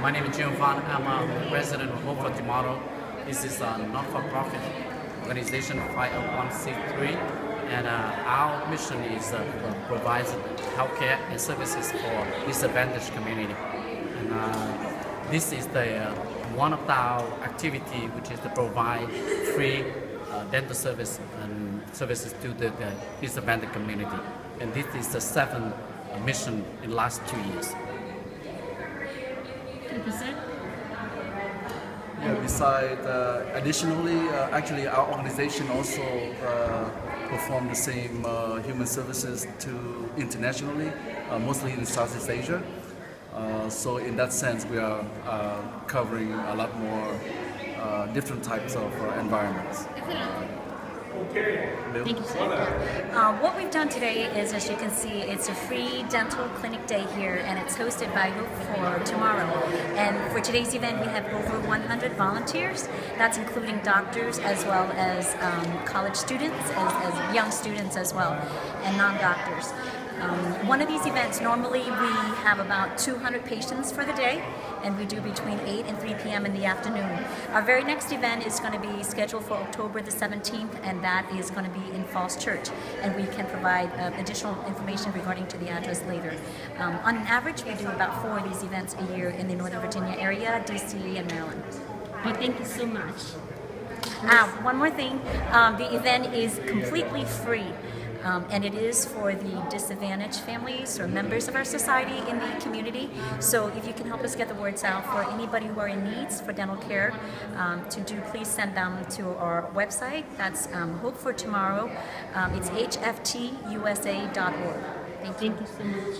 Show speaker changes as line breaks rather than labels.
My name is Jim Fan. I'm a president of Hope for Tomorrow. This is a not-for-profit organization 501c3 and uh, our mission is uh, to provide healthcare and services for disadvantaged community. And uh, this is the uh, one of our activity which is to provide free uh, dental service and services to the, the disadvantaged community. And this is the seventh mission in the last two years.
Yeah, besides, uh, additionally, uh, actually our organization also uh, perform the same uh, human services to internationally, uh, mostly in Southeast Asia. Uh, so in that sense, we are uh, covering a lot more uh, different types of uh, environments.
Thank you, sir. Uh, what we've done today is, as you can see, it's a free dental clinic day here, and it's hosted by Hope for Tomorrow. And for today's event, we have over 100 volunteers. That's including doctors as well as um, college students, as, as young students as well, and non-doctors. Um, one of these events, normally we have about 200 patients for the day, and we do between 8 and 3 p.m. in the afternoon. Our very next event is going to be scheduled for October the 17th, and that is going to be in Falls Church, and we can provide uh, additional information regarding to the address later. Um, on average, we do about four of these events a year in the Northern Virginia area, D.C., and Maryland.
I thank you so much.
Ah, one more thing. Um, the event is completely free. Um, and it is for the disadvantaged families or members of our society in the community. So if you can help us get the words out for anybody who are in needs for dental care, um, to do, please send them to our website. That's um, Hope for Tomorrow. Um, it's hftusa.org. Thank you.
Thank you so much.